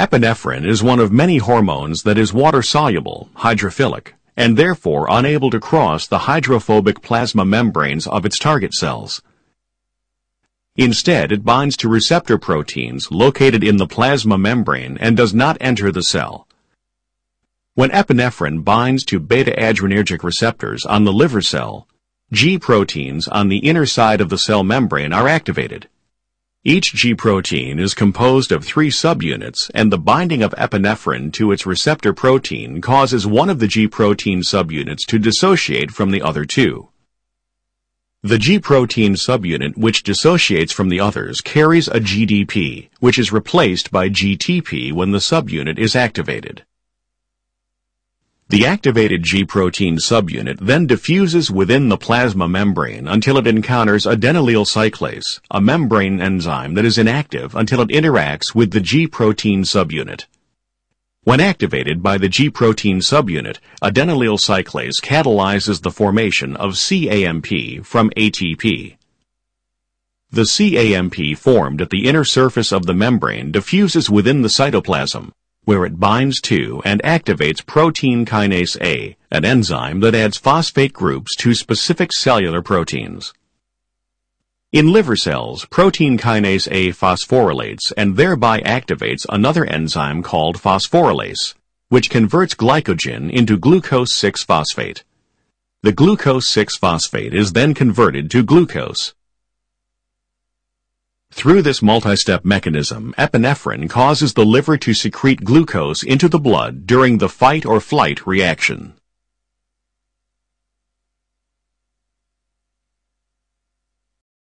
Epinephrine is one of many hormones that is water-soluble, hydrophilic, and therefore unable to cross the hydrophobic plasma membranes of its target cells. Instead, it binds to receptor proteins located in the plasma membrane and does not enter the cell. When epinephrine binds to beta-adrenergic receptors on the liver cell, G proteins on the inner side of the cell membrane are activated. Each G protein is composed of three subunits, and the binding of epinephrine to its receptor protein causes one of the G protein subunits to dissociate from the other two. The G protein subunit which dissociates from the others carries a GDP, which is replaced by GTP when the subunit is activated. The activated G protein subunit then diffuses within the plasma membrane until it encounters adenylyl cyclase, a membrane enzyme that is inactive until it interacts with the G protein subunit. When activated by the G protein subunit, adenylyl cyclase catalyzes the formation of CAMP from ATP. The CAMP formed at the inner surface of the membrane diffuses within the cytoplasm, where it binds to and activates protein kinase A, an enzyme that adds phosphate groups to specific cellular proteins. In liver cells, protein kinase A phosphorylates and thereby activates another enzyme called phosphorylase, which converts glycogen into glucose 6-phosphate. The glucose 6-phosphate is then converted to glucose, through this multi-step mechanism, epinephrine causes the liver to secrete glucose into the blood during the fight or flight reaction.